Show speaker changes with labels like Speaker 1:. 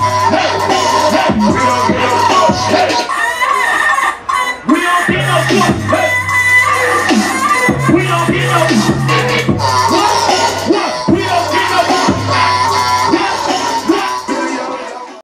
Speaker 1: We don't get no fuck. Hey, we don't get no fuck. Hey, we don't get no.